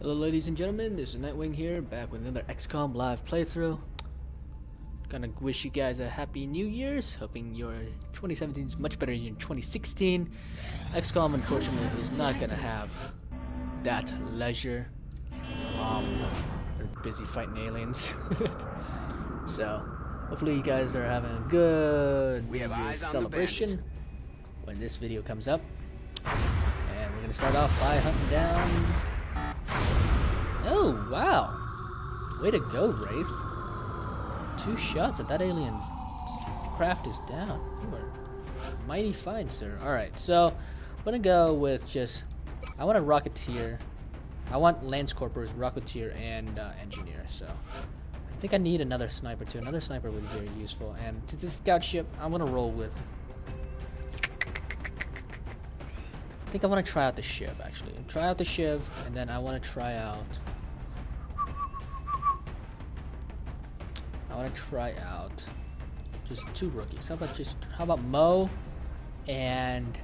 Hello ladies and gentlemen, this is Nightwing here, back with another XCOM live playthrough. Gonna wish you guys a happy new year's, hoping your 2017 is much better than 2016. XCOM unfortunately is not gonna have that leisure. Um, they're busy fighting aliens. so, hopefully you guys are having a good We have celebration when this video comes up. And we're gonna start off by hunting down Oh, wow. Way to go, Wraith. Two shots at that alien's craft is down. You are mighty fine, sir. Alright, so I'm gonna go with just. I want a Rocketeer. I want Lance Corporals, Rocketeer, and uh, Engineer, so. I think I need another sniper too. Another sniper would be very useful. And to this scout ship, I'm gonna roll with. I think I want to try out the Shiv actually. Try out the Shiv, and then I want to try out. Want to try out just two rookies. How about just how about Mo and,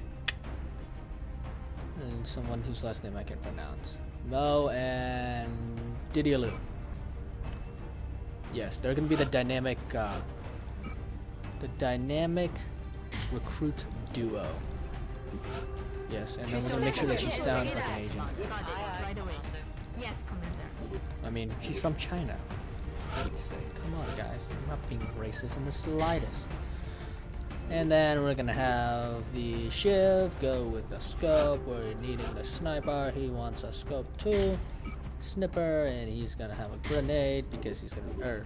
and someone whose last name I can pronounce. Mo and Didier Yes, they're gonna be the dynamic, uh, the dynamic recruit duo. Yes, and then we're gonna make sure that she sounds like an agent. Right away. Yes, Commander. I mean, she's from China. Sake. Come on, guys. I'm not being racist in the slightest. And then we're gonna have the Shiv go with the scope. We're needing the sniper. He wants a scope too. Snipper, and he's gonna have a grenade because he's gonna. Er,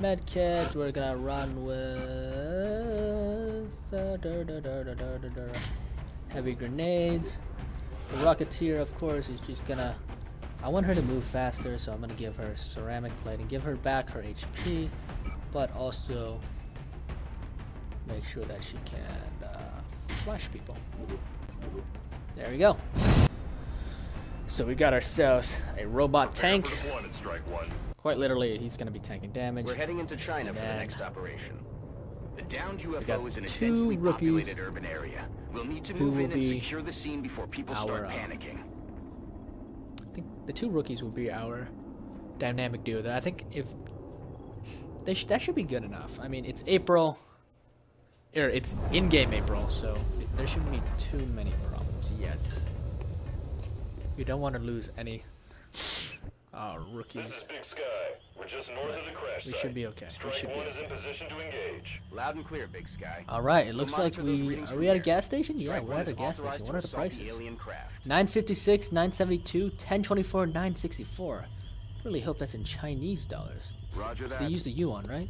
med kit. We're gonna run with. Uh, dur, dur, dur. Heavy grenades. The Rocketeer, of course, is just gonna I want her to move faster, so I'm gonna give her ceramic plate and give her back her HP, but also make sure that she can uh, flash people. There we go. So we got ourselves a robot tank. One at strike one. Quite literally, he's gonna be tanking damage. We're heading into China for the next operation. The downed got UFO is in a two densely populated urban area. We'll need to move in and secure the scene before people our, start uh, panicking. I think the two rookies will be our dynamic duo. That I think if they sh- that should be good enough. I mean, it's April, or it's in-game April, so there shouldn't be too many problems yet. We don't want to lose any uh, rookies. Big We're just north of the crash We should be okay. We Strike should be in okay. position to engage. Loud and clear, Big Sky. All right, it looks like we are we at a gas station? Yeah, we're at a gas station. What are the prices? 956, 972, 1024, 964. Really hope that's in Chinese dollars. Roger They use the yuan, right?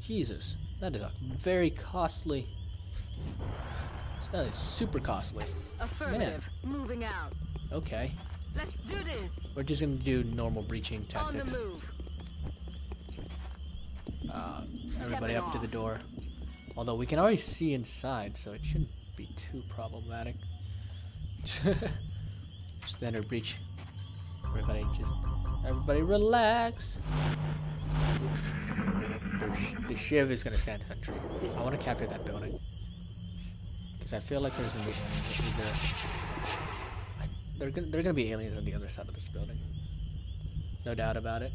Jesus, that is a very costly. That is super costly. Affirmative. Moving out. Okay, Let's do this. we're just gonna do normal breaching On the tactics. move. Uh, everybody up to the door. Although we can already see inside, so it shouldn't be too problematic. Standard breach. Everybody just, everybody relax. The, the shiv is gonna stand sentry. I want to capture that building because I feel like there's gonna be aliens either. I, they're gonna, they're gonna be aliens on the other side of this building. No doubt about it.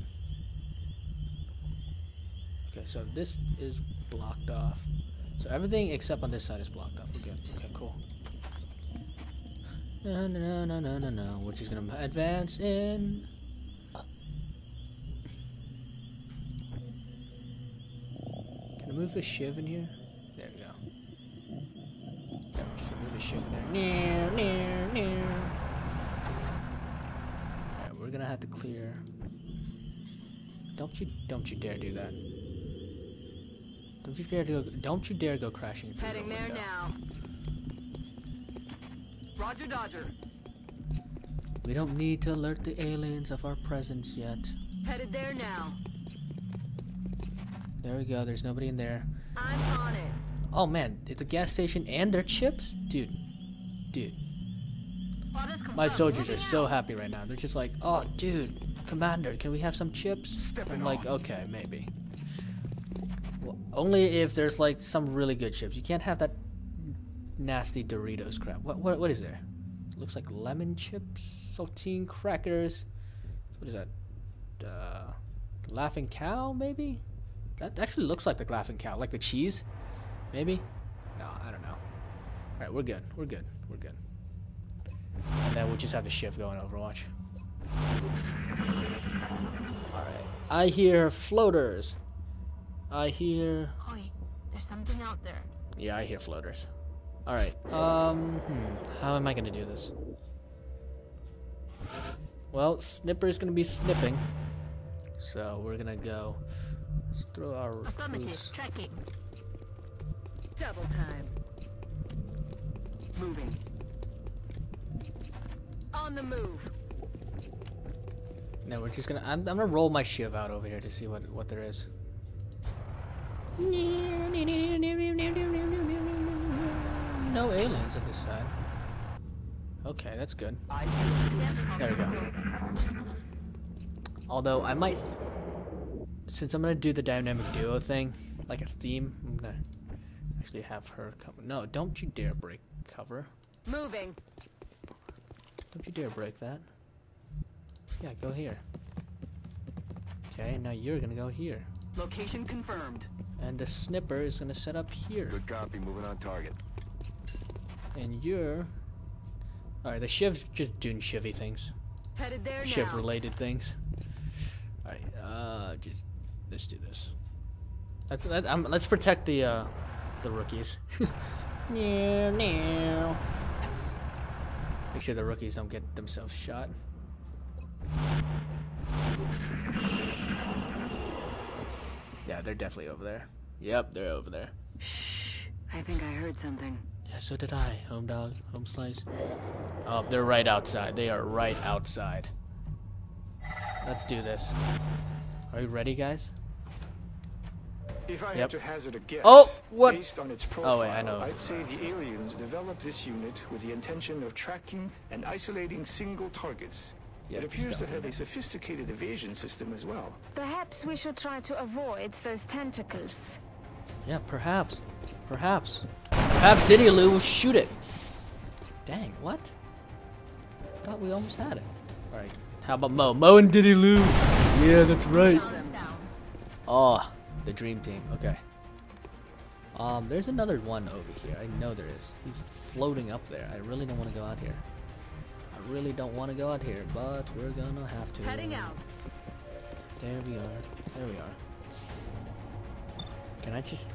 Okay, so this is blocked off. So everything except on this side is blocked off. We're. Okay, cool. No, no, no, no, no, no, no. We're gonna advance in. Can I move the shiv in here? There we go. Yeah, just gonna move the shiv in there. Near, near, near. Alright, we're gonna have to clear. Don't you, don't you dare do that. Don't you dare to go, don't you dare go crashing through Heading the there now. Roger Dodger. We don't need to alert the aliens of our presence yet. Headed there now. There we go, there's nobody in there. I'm on it. Oh man, it's a gas station and their chips? Dude. Dude. My soldiers are so happy right now. They're just like, oh dude, commander, can we have some chips? I'm like, okay, maybe. Only if there's like some really good chips. You can't have that nasty Doritos crap. What what what is there? looks like lemon chips, saltine crackers. What is that? Uh, laughing cow, maybe? That actually looks like the laughing cow, like the cheese, maybe. No, I don't know. All right, we're good. We're good. We're good. And then we'll just have the Shiv going Overwatch. All right. I hear floaters. I hear. Oi, there's something out there. Yeah, I hear floaters. All right. Um, hmm, how am I gonna do this? Well, Snipper's gonna be snipping, so we're gonna go. Let's throw our Affirmative, recruits. tracking. Double time. Moving. On the move. No, we're just gonna. I'm, I'm gonna roll my shiv out over here to see what what there is. No aliens at this side. Okay, that's good. There we go. Although I might, since I'm gonna do the dynamic duo thing, like a theme, I'm gonna actually have her come. No, don't you dare break cover. Moving. Don't you dare break that. Yeah, go here. Okay, now you're gonna go here. Location confirmed. And the snipper is gonna set up here. Good copy. Moving on target. And you're. Alright, the shiv's just doing shivy things. Headed there Shiv now. related things. Alright, uh, just. Let's do this. Let's, let, um, let's protect the, uh, the rookies. Meow, meow. Make sure the rookies don't get themselves shot. Yeah, they're definitely over there. Yep, they're over there. Shh. I think I heard something. Yeah, so did I. Home dog, home slice. Oh, they're right outside. They are right outside. Let's do this. Are you ready, guys? If I Yep. had to hazard a guess, Oh, what? based on its profile, Oh, wait, I know. I'd say the aliens developed this unit with the intention of tracking and isolating single targets. Yeah, it appears to have a sophisticated evasion system as well. Perhaps we should try to avoid those tentacles. Yeah, perhaps. Perhaps. Perhaps Dideolu will shoot it. Dang, what? Thought we almost had it. Alright, how about Mo? Mo and Dideolu. Yeah, that's right. Oh, the dream team. Okay. Um, there's another one over here. I know there is. He's floating up there. I really don't want to go out here. I really don't want to go out here, but we're gonna have to. Heading out. There we are. There we are. Can I just?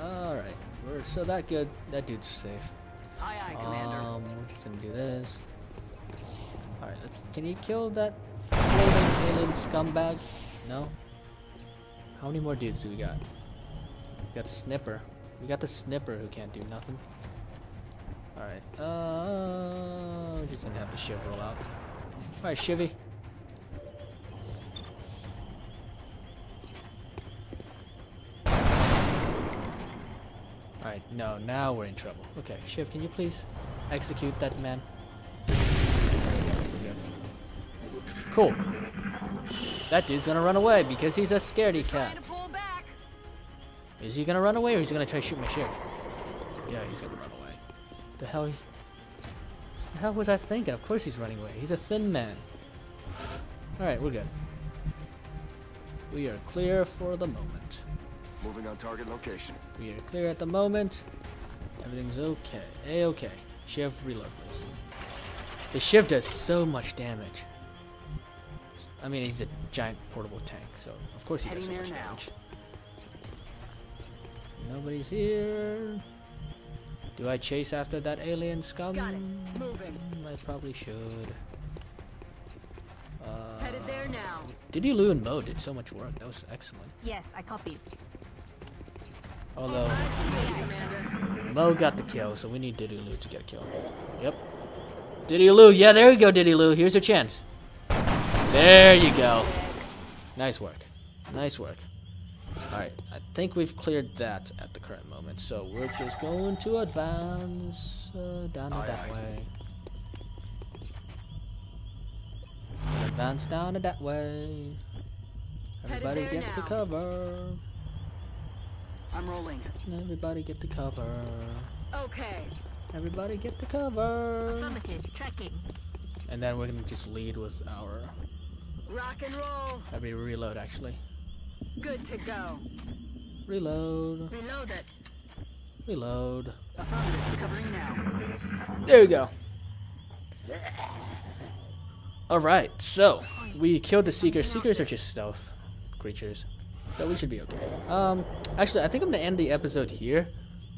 All right. We're so that good. That dude's safe. Aye, aye, Commander. Um, we're just gonna do this. All right. Let's. Can you kill that floating alien scumbag? No. How many more dudes do we got? We got Snipper. We got the Snipper who can't do nothing. All right. Uh, gonna have the Shiv roll out. All right, Shivy. Alright, no, now we're in trouble. Okay, Shiv, can you please execute that man? Cool. That dude's gonna run away because he's a scaredy cat. to pull back. Is he gonna run away or is he gonna try to shoot my Shiv? Yeah, he's gonna run away. The hell? The hell was I thinking? Of course he's running away. He's a thin man. Alright, we're good. We are clear for the moment. Moving on target location. We are clear at the moment. Everything's okay. A-okay. Shiv, reload, please. The Shiv does so much damage. I mean, he's a giant portable tank, so of course he does so Heading much now. damage. Nobody's here. Do I chase after that alien scum? Got it. Moving. I probably should. Uh, Headed there now. Dideolu and Mo did so much work. That was excellent. Yes, I copied. Although Mo got the kill, so we need Dideolu to get a kill. Yep. Dideolu, yeah, there you go, Dideolu. Here's your chance. There you go. Nice work. Nice work. Alright, I think we've cleared that at the current moment, so we're just going to advance uh, down Aye, that aye. way. Advance down that way. Everybody there get to cover. I'm rolling. Everybody get to cover. Okay. Everybody get to cover. Affirmative. Tracking. And then we're gonna just lead with our. Rock and roll. Maybe reload actually. Good to go. Reload. Reload it. Reload. Now. There we go. Alright, so we killed the seekers. Seekers are just stealth creatures. So we should be okay. Um actually I think I'm gonna end the episode here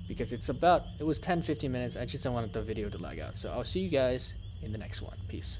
because it's about it was 10 15 minutes. I just don't want the video to lag out. So I'll see you guys in the next one. Peace.